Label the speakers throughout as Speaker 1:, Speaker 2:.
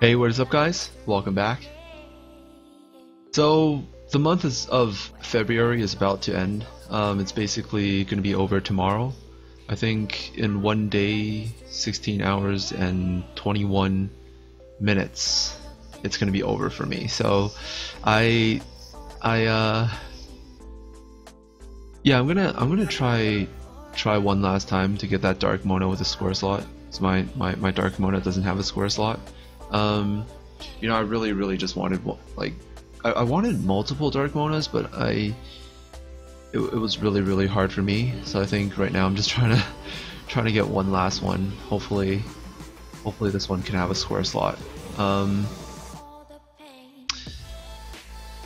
Speaker 1: Hey, what is up guys? Welcome back. So, the month is, of February is about to end. Um, it's basically going to be over tomorrow. I think in one day, 16 hours and 21 minutes, it's going to be over for me. So, I, I, uh, yeah, I'm gonna, I'm gonna try, try one last time to get that Dark Mona with a square slot. So my, my, my Dark Mona doesn't have a square slot. Um, you know, I really, really just wanted like I, I wanted multiple Dark Monas, but I it, it, was really, really hard for me. So I think right now I'm just trying to trying to get one last one. Hopefully, hopefully this one can have a square slot. Um,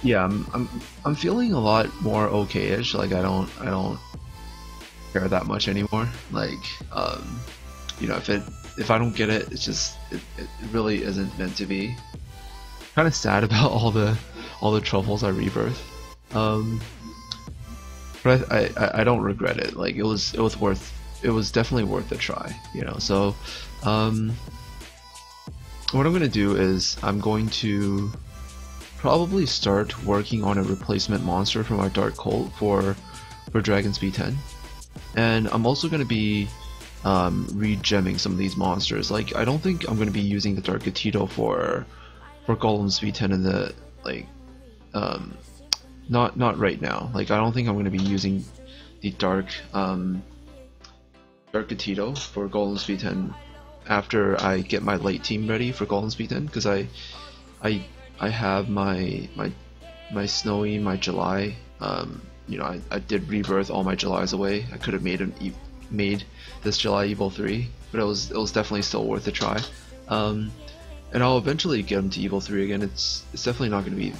Speaker 1: yeah, I'm, I'm I'm feeling a lot more okay-ish. Like I don't I don't care that much anymore. Like um, you know, if it if I don't get it, it's just it, it really isn't meant to be. Kind of sad about all the all the troubles I rebirth. Um, but I, I I don't regret it. Like it was it was worth it was definitely worth a try. You know. So um, what I'm gonna do is I'm going to probably start working on a replacement monster for my Dark Cult for for Dragon Speed 10, and I'm also gonna be um, regemming some of these monsters. Like, I don't think I'm going to be using the Dark Gatito for for Golem's B10 in the like, um, not not right now. Like, I don't think I'm going to be using the Dark um, Dark Gatito for Golem's B10 after I get my late team ready for Golem's B10 because I I I have my my my Snowy, my July. Um, you know, I, I did rebirth all my Julys away. I could have made an made this July Evo 3, but it was it was definitely still worth a try. Um, and I'll eventually get to Evo 3 again. It's it's definitely not going to be,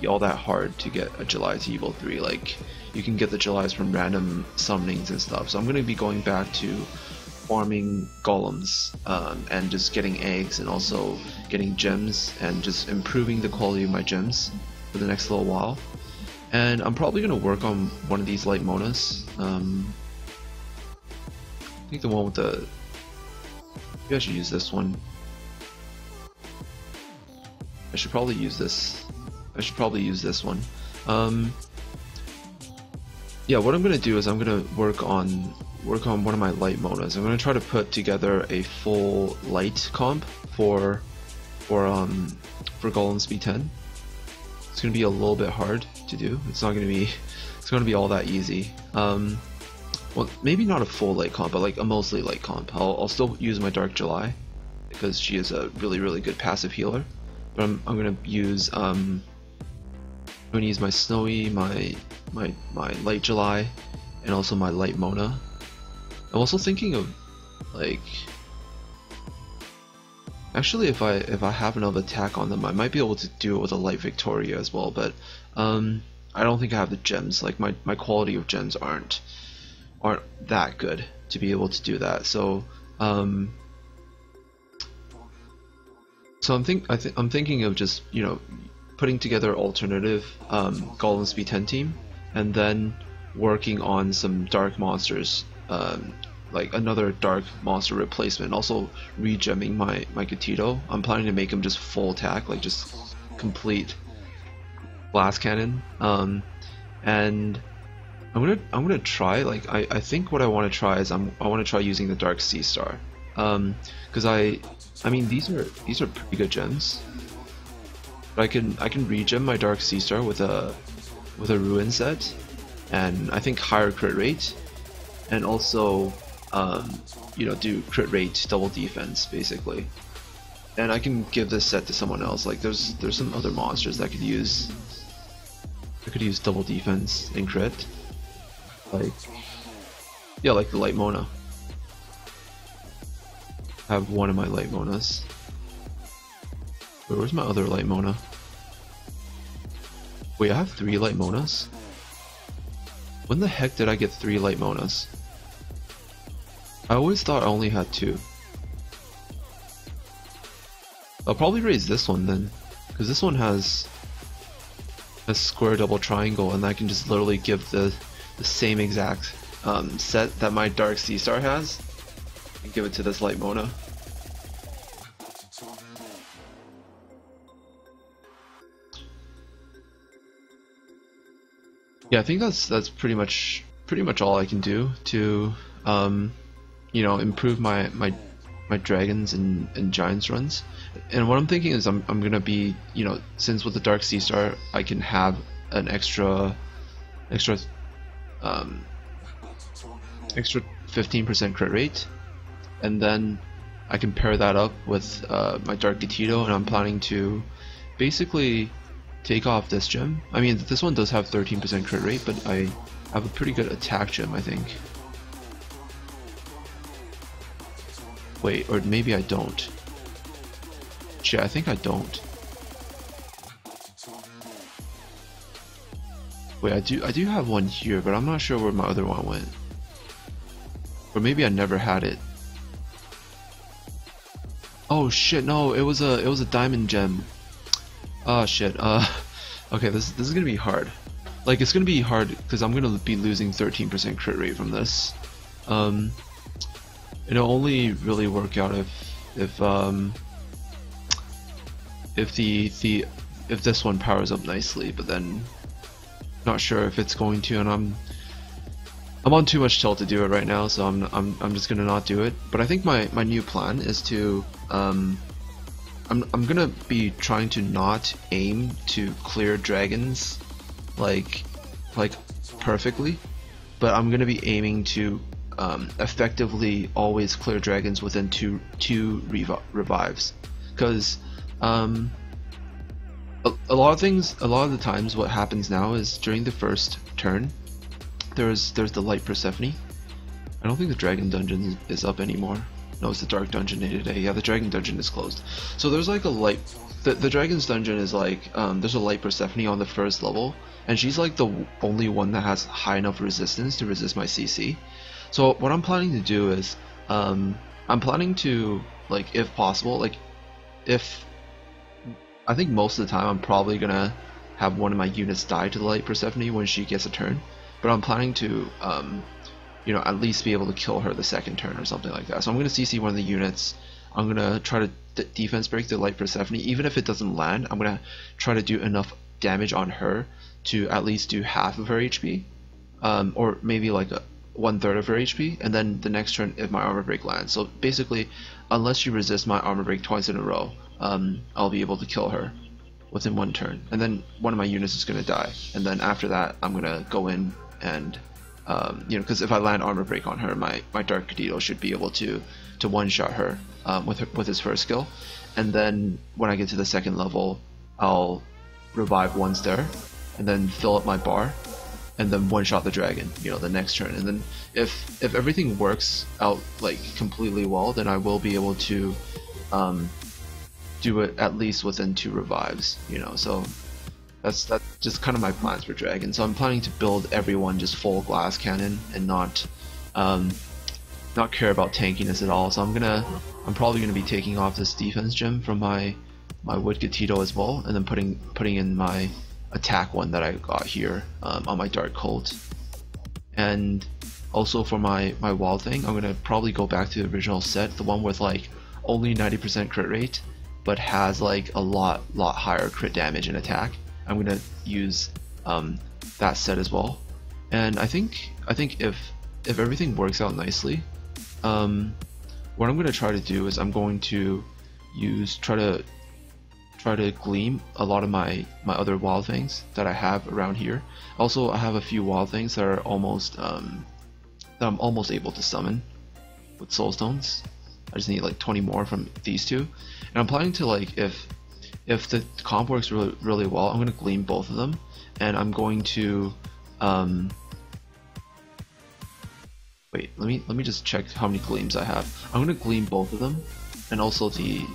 Speaker 1: be all that hard to get a July to Evo 3. Like you can get the Julys from random summonings and stuff. So I'm going to be going back to farming golems um, and just getting eggs and also getting gems and just improving the quality of my gems for the next little while. And I'm probably going to work on one of these light monas. Um, think the one with the... Maybe I should use this one. I should probably use this. I should probably use this one. Um, yeah, what I'm gonna do is I'm gonna work on work on one of my light monas. I'm gonna try to put together a full light comp for for um for Golem Speed 10. It's gonna be a little bit hard to do. It's not gonna be it's gonna be all that easy. Um, well, maybe not a full light comp, but like a mostly light comp. I'll, I'll still use my Dark July because she is a really, really good passive healer. But I'm, I'm gonna use um, I'm gonna use my Snowy, my my my Light July, and also my Light Mona. I'm also thinking of like actually if I if I have enough attack on them, I might be able to do it with a Light Victoria as well. But um, I don't think I have the gems. Like my my quality of gems aren't aren't that good to be able to do that. So, um, so I'm think I th I'm thinking of just you know putting together alternative um, Golem Speed 10 team, and then working on some dark monsters, um, like another dark monster replacement. Also regemming my my Gatito. I'm planning to make him just full attack, like just complete blast cannon. Um, and I'm gonna I'm gonna try like I, I think what I want to try is I'm I want to try using the Dark Sea Star, um, because I I mean these are these are pretty good gems. But I can I can regem my Dark Sea Star with a with a Ruin set, and I think higher crit rate, and also um, you know do crit rate double defense basically. And I can give this set to someone else. Like there's there's some other monsters that could use I could use double defense and crit. Like, yeah, like the light Mona. I have one of my light Monas. Wait, where's my other light Mona? Wait, I have three light Monas? When the heck did I get three light Monas? I always thought I only had two. I'll probably raise this one then, because this one has a square double triangle and I can just literally give the the same exact um, set that my Dark Sea Star has and give it to this Light Mona. Yeah, I think that's that's pretty much pretty much all I can do to um, you know improve my my my dragons and, and giants runs. And what I'm thinking is I'm, I'm gonna be you know since with the dark sea star I can have an extra extra um, extra 15% crit rate, and then I can pair that up with uh, my Dark Gatito, and I'm planning to basically take off this gem. I mean, this one does have 13% crit rate, but I have a pretty good attack gem, I think. Wait, or maybe I don't. Shit, I think I don't. Wait, I do I do have one here, but I'm not sure where my other one went. Or maybe I never had it. Oh shit, no, it was a it was a diamond gem. Oh shit. Uh okay, this this is going to be hard. Like it's going to be hard cuz I'm going to be losing 13% crit rate from this. Um it'll only really work out if if um if the the if this one powers up nicely, but then not sure if it's going to, and I'm I'm on too much tilt to do it right now, so I'm I'm I'm just gonna not do it. But I think my my new plan is to um I'm I'm gonna be trying to not aim to clear dragons like like perfectly, but I'm gonna be aiming to um, effectively always clear dragons within two two revi revives, because um, a, lot of things, a lot of the times, what happens now is during the first turn, there's there's the light Persephone. I don't think the dragon dungeon is up anymore. No, it's the dark dungeon day to day. Yeah, the dragon dungeon is closed. So there's like a light. The, the dragon's dungeon is like um, there's a light Persephone on the first level, and she's like the only one that has high enough resistance to resist my CC. So what I'm planning to do is um, I'm planning to like if possible like if I think most of the time I'm probably gonna have one of my units die to the Light Persephone when she gets a turn, but I'm planning to, um, you know, at least be able to kill her the second turn or something like that. So I'm gonna CC one of the units. I'm gonna try to defense break the Light Persephone. Even if it doesn't land, I'm gonna try to do enough damage on her to at least do half of her HP, um, or maybe like a one third of her HP, and then the next turn if my armor break lands. So basically, unless you resist my armor break twice in a row, um, I'll be able to kill her within one turn. And then one of my units is going to die. And then after that, I'm going to go in and, um, you know, because if I land armor break on her, my, my Dark Gatito should be able to, to one-shot her, um, with her, with his first skill. And then when I get to the second level, I'll revive once there, and then fill up my bar, and then one-shot the dragon, you know, the next turn. And then if if everything works out like completely well, then I will be able to um, do it at least within two revives, you know, so that's that's just kind of my plans for Dragon. So I'm planning to build everyone just full glass cannon and not um, not care about tankiness at all. So I'm gonna I'm probably gonna be taking off this defense gem from my my wood gatito as well, and then putting putting in my attack one that I got here um, on my dark cult. And also for my my wild thing, I'm gonna probably go back to the original set, the one with like only 90% crit rate but has like a lot lot higher crit damage and attack. I'm gonna use um, that set as well. And I think I think if if everything works out nicely, um, what I'm gonna try to do is I'm going to use try to try to gleam a lot of my my other wild things that I have around here. Also, I have a few wild things that are almost um, that I'm almost able to summon with soul stones. I just need like 20 more from these two. And I'm planning to like, if if the comp works really, really well, I'm going to gleam both of them. And I'm going to, um, wait, let me, let me just check how many gleams I have. I'm going to gleam both of them and also the,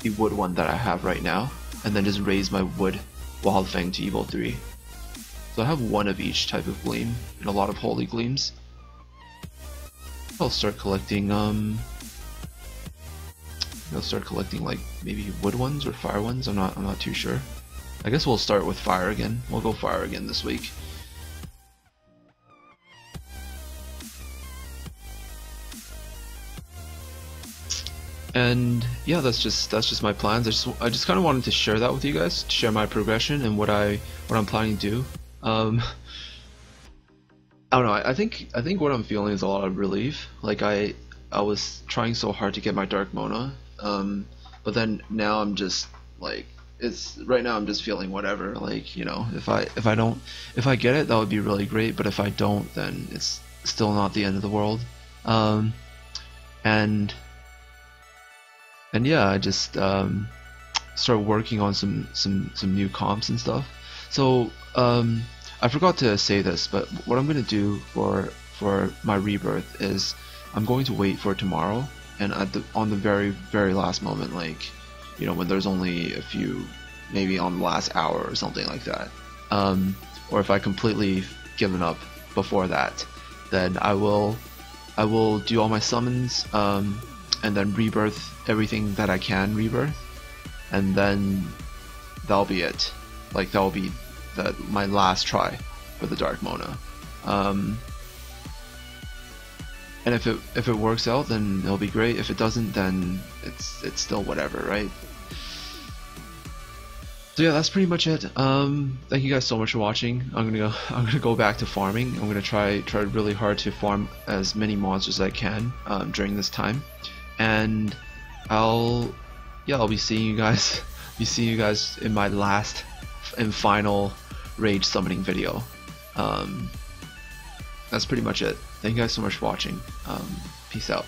Speaker 1: the wood one that I have right now. And then just raise my wood wild fang to Evo 3. So I have one of each type of gleam and a lot of holy gleams. I'll start collecting um I'll start collecting like maybe wood ones or fire ones. I'm not I'm not too sure. I guess we'll start with fire again. We'll go fire again this week. And yeah, that's just that's just my plans. I just I just kind of wanted to share that with you guys, share my progression and what I what I'm planning to do. Um, I don't know. I, I think I think what I'm feeling is a lot of relief. Like I I was trying so hard to get my Dark Mona, um, but then now I'm just like it's right now I'm just feeling whatever. Like you know, if I if I don't if I get it, that would be really great. But if I don't, then it's still not the end of the world. Um, and and yeah, I just um, started working on some some some new comps and stuff. So um, I forgot to say this, but what I'm gonna do for for my rebirth is I'm going to wait for tomorrow, and at the on the very very last moment, like you know when there's only a few, maybe on the last hour or something like that, um, or if I completely given up before that, then I will I will do all my summons um, and then rebirth everything that I can rebirth, and then that'll be it. Like that'll be the, my last try for the Dark Mona. Um, and if it if it works out, then it'll be great. If it doesn't, then it's it's still whatever, right? So yeah, that's pretty much it. Um, thank you guys so much for watching. I'm gonna go. I'm gonna go back to farming. I'm gonna try try really hard to farm as many monsters as I can um, during this time, and I'll yeah I'll be seeing you guys. Be seeing you guys in my last and final rage summoning video. Um, that's pretty much it. Thank you guys so much for watching. Um, peace out.